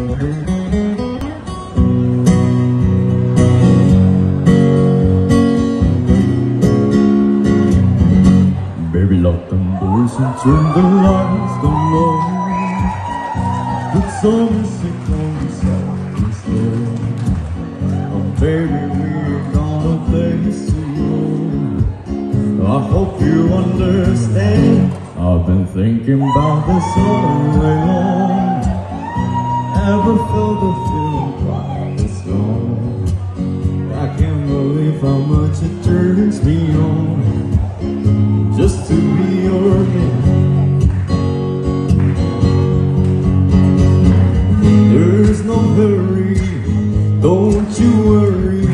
Baby, lock them doors and turn the lights down low. Put some music on soft slow. Oh, baby, we're gonna play slow. I hope you understand. I've been thinking about this all day long. Ever felt the feeling quite this strong? I can't believe how much it turns me on just to be your man. There's no hurry, don't you worry.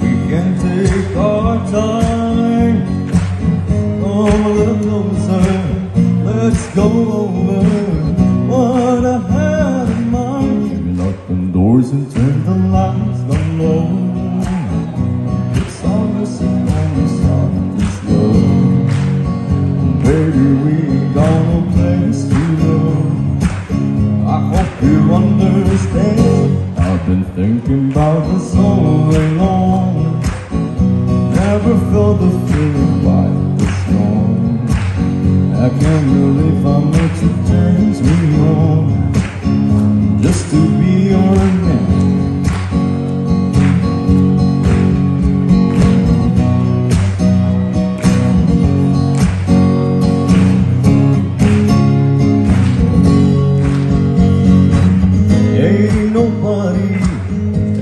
We can take our time. Come a little closer, let's go over doors and turn the lights down low. All missing on the soft and slow. Baby, we got no place to go. I hope you understand. I've been thinking about this all day long. Never felt the feeling quite this strong. I can't believe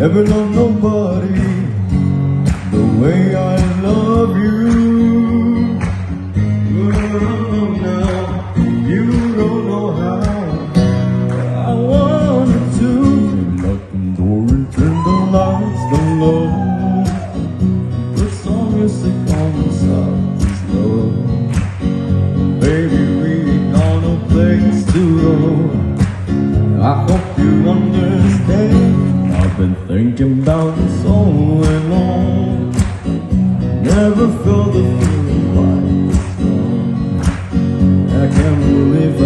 ever loved nobody the way I love you. Oh, now, you don't know how. I wanted to the door and turn the lights down low. Slow. Baby, we got no place to go. I hope thinking about so long. Never felt the feeling like this I can't believe